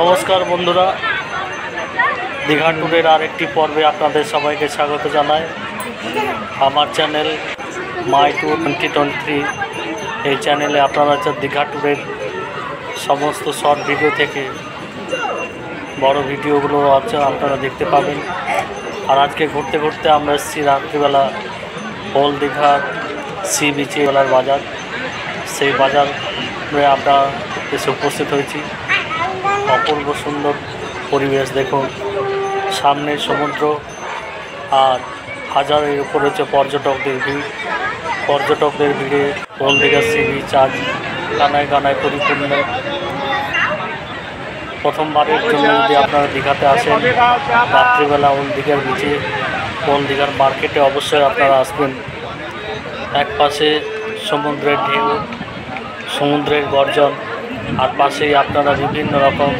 নমস্কার বন্ধুরা। দীঘা ট্যুরের আরেকটি পর্বে আপনাদের সবাইকে স্বাগত জানাই। আমার channel my two twenty twenty এই চ্যানেলে আপনারা হচ্ছে দীঘা ট্যুরের সমস্ত শর্ট ভিডিও থেকে বড় ভিডিওগুলো আছে আপনারা দেখতে পাবেন। আর আজকে ঘুরতে ঘুরতে আমরা এসেছি রাত্রিবেলা হোল দীঘার সি বিচে বেলার বাজার। সেই বাজারে আমরা এসে উপস্থিত হয়েছি। অপূর্ব সুন্দর পরিবেশ, দেখুন সামনে সমুদ্র আর হাজারের উপরে হচ্ছে পর্যটকদের ভিড়, পর্যটকদের ভিড়ে ওল দীঘা সি বিচ আজ কানায় কানায় পরিপূর্ণ। প্রথমবারের জন্য যদি আপনারা দীঘাতে আসেন, রাত্রিবেলা ওল দীঘার বিচে ওল দীঘার মার্কেটে অবশ্যই আপনারা আসবেন। এক পাশে সমুদ্রের ঢেউ, সমুদ্রের গর্জন আর পাশেই আপনারা বিভিন্ন রকম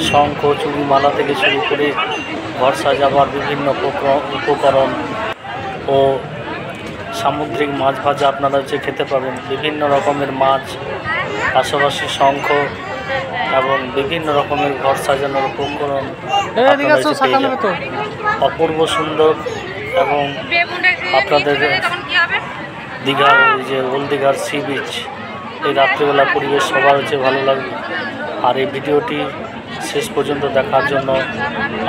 শঙ্খ চুড়ি মালা থেকে শুরু করে ঘর সাজাবার বিভিন্ন উপকর- উপকরণ ও সামুদ্রিক মাছ ভাজা আপনারা যে খেতে পাবেন। বিভিন্ন রকমের মাছ পাশাপাশি শঙ্খ এবং বিভিন্ন রকমের ঘর সাজানোর উপকরণ। অপূর্ব সুন্দর এবং আপনাদের দীঘার যে ওল্ড দীঘার সি বিচ। এই রাত্রিবেলা পরিবেশ সবার হচ্ছে ভালো লাগবে। আর এই ভিডিওটি শেষ পর্যন্ত দেখার জন্য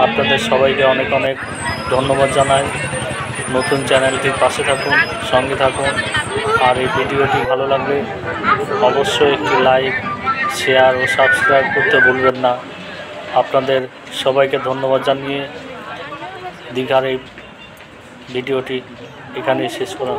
আপনাদের সবাইকে অনেক অনেক ধন্যবাদ জানাই। নতুন চ্যানেলটির পাশে থাকুন, সঙ্গে থাকুন। আর এই ভিডিওটি ভালো লাগলে অবশ্যই একটি লাইক, শেয়ার ও সাবস্ক্রাইব করতে ভুলবেন না। আপনাদের সবাইকে ধন্যবাদ জানিয়ে দীঘার এই ভিডিওটি এখানেই শেষ করা